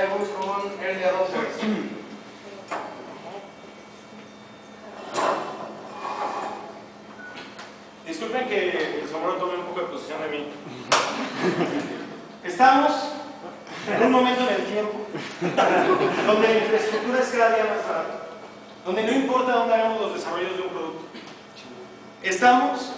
Airbus Early Adopters. Disculpen que el sombrero tome un poco de posición de mí. Estamos en un momento en el tiempo donde la infraestructura es cada día más barata, donde no importa dónde hagamos los desarrollos de un producto. Estamos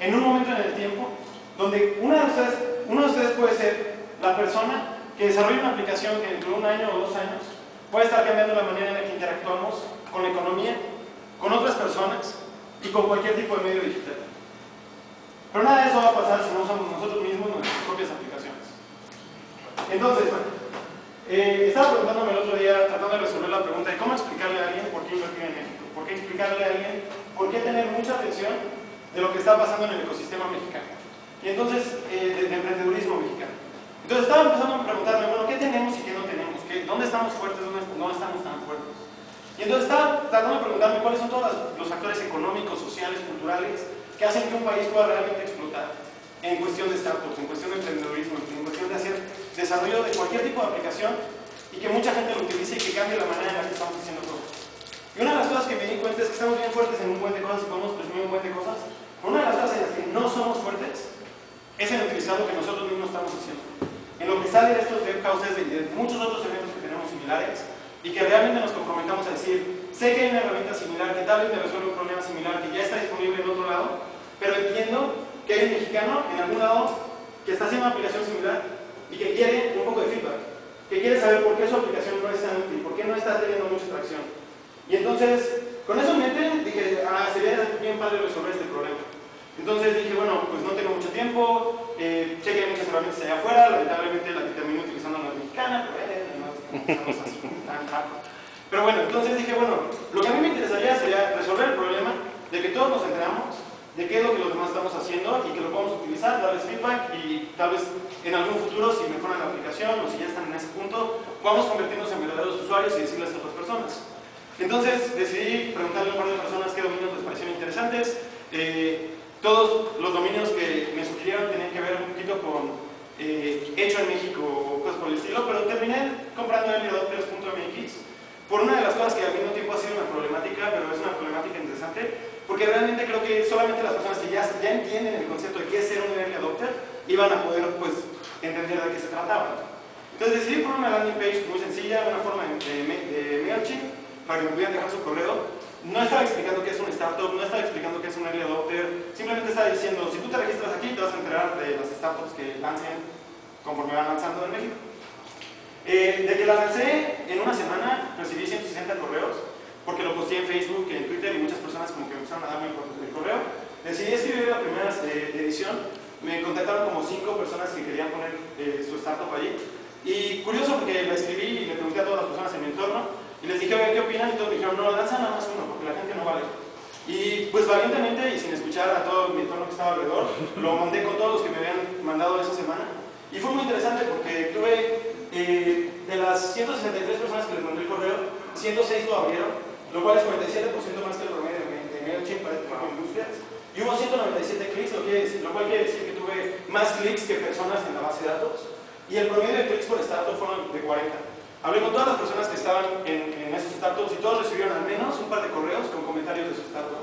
en un momento en el tiempo donde una de ustedes, uno de ustedes puede ser la persona que desarrolla una aplicación que dentro de un año o dos años puede estar cambiando la manera en la que interactuamos con la economía, con otras personas y con cualquier tipo de medio digital. Pero nada de eso va a pasar si no usamos nosotros mismos nuestras propias aplicaciones. Entonces, eh, estaba preguntándome el otro día, tratando de resolver la pregunta de cómo explicarle a alguien por qué invertir en México, por qué explicarle a alguien por qué tener mucha atención de lo que está pasando en el ecosistema mexicano. Y entonces, eh, de, de emprendedurismo mexicano. Estaba empezando a preguntarme, bueno, ¿qué tenemos y qué no tenemos? ¿Qué, ¿Dónde estamos fuertes? ¿Dónde no estamos tan fuertes? Y entonces estaba tratando de preguntarme cuáles son todos los factores económicos, sociales, culturales que hacen que un país pueda realmente explotar en cuestión de startups, en cuestión de emprendedurismo, en cuestión de hacer desarrollo de cualquier tipo de aplicación y que mucha gente lo utilice y que cambie la manera en la que estamos haciendo cosas. Y una de las cosas que me di cuenta es que estamos bien fuertes en un buen de cosas y podemos presumir un buen de cosas. Una de las cosas en las que no somos fuertes es en utilizar lo que nosotros mismos estamos haciendo. En lo que sale de estos dev causes y de muchos otros eventos que tenemos similares y que realmente nos comprometamos a decir, sé que hay una herramienta similar, que tal vez me resuelve un problema similar, que ya está disponible en otro lado, pero entiendo que hay un mexicano en algún lado que está haciendo una aplicación similar y que quiere un poco de feedback, que quiere saber por qué su aplicación no es tan útil, por qué no está teniendo mucha tracción. Y entonces, con eso en mente, dije, ah, sería bien padre resolver este problema. Entonces dije, bueno, pues no tengo mucho tiempo, eh, herramientas allá afuera, lamentablemente la que termino utilizando no es mexicana, pero eh, no así tan hardcore. Pero bueno, entonces dije, bueno, lo que a mí me interesaría sería resolver el problema de que todos nos enteramos de qué es lo que los demás estamos haciendo y que lo podamos utilizar, darles feedback y tal vez en algún futuro, si mejoran la aplicación o si ya están en ese punto, podamos convertirnos en verdaderos usuarios y decirles a otras personas. Entonces decidí preguntarle a un par de personas qué dominios les parecían interesantes. Eh, todos los dominios que me sugirieron tenían que ver un poquito con eh, hecho en México o cosas por el estilo, pero terminé comprando el earlyadopters.mx por una de las cosas que al mismo tiempo ha sido una problemática, pero es una problemática interesante, porque realmente creo que solamente las personas que ya, ya entienden el concepto de qué es ser un early adopter iban a poder pues, entender de qué se trataba. Entonces decidí poner una landing page muy sencilla, una forma de, de, de MailChimp, para que me pudieran dejar su correo. No estaba explicando qué es un startup, no estaba explicando qué es un early adopter, simplemente estaba diciendo, si tú te registras aquí te vas a las que lancen conforme van lanzando en México. Eh, de que la lancé en una semana recibí 160 correos porque lo posté en Facebook, en Twitter y muchas personas como que empezaron a darme el correo. Decidí escribir la primera eh, edición, me contactaron como cinco personas que querían poner eh, su startup allí. Y curioso porque la escribí y le pregunté a todas las personas en mi entorno y les dije, oye, ¿qué opinan? Y todos me dijeron, no, lanza nada más uno porque la gente no vale. Y pues valientemente y sin escuchar a todo mi entorno que estaba alrededor, lo mandé con todos los que me habían mandado esa semana. Y fue muy interesante porque tuve, eh, de las 163 personas que les mandé el correo, 106 lo abrieron lo cual es 47% más que el promedio de MailChimp para este tipo de industrias. Y hubo 197 clics, lo, lo, cual quiere decir que tuve más clics que personas en la base de datos. Y el promedio de clics por startup fueron de 40. Hablé con todas las personas que estaban en, en esos startups y todos recibieron al menos un par de correos con comentarios de su startup.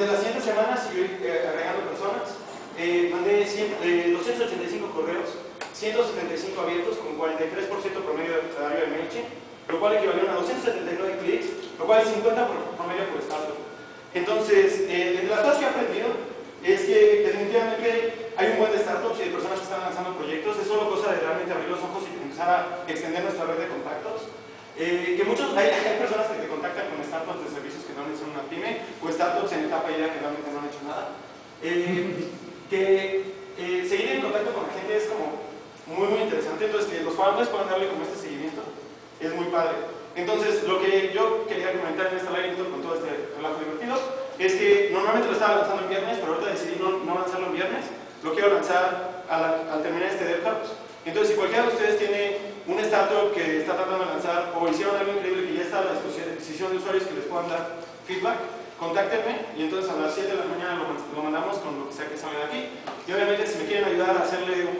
Durante las siguientes semanas seguí eh, agregando personas. Eh, mandé 100, eh, 285 correos, 175 abiertos con 43% promedio de salario de MailChimp, lo cual equivalió a 279 clics lo cual es 50 por promedio por startup. Entonces, eh, entre las cosas que he aprendido es que definitivamente hay un buen de startups y de personas que están lanzando proyectos, es solo cosa de realmente abrir los ojos y empezar a extender nuestra red de contactos. Eh, que muchos, hay, hay, personas que te contactan con startups de servicios una o startups en etapa ya que realmente no han hecho nada. Eh, que eh, seguir en contacto con la gente es como muy muy interesante, entonces que los founders puedan darle como este seguimiento es muy padre. Entonces, lo que yo quería comentar en esta live con todo este relajo divertido es que normalmente lo estaba lanzando el viernes, pero ahorita decidí no, no lanzarlo el viernes, lo quiero lanzar al, al terminar este DevHubs. Entonces, si cualquiera de ustedes tiene un startup que está tratando de lanzar o hicieron algo increíble que ya está a la disposición de usuarios que les puedan dar feedback, contáctenme y entonces a las 7 de la mañana lo, mandamos con lo que sea que salga de aquí. Y obviamente si me quieren ayudar a hacerle un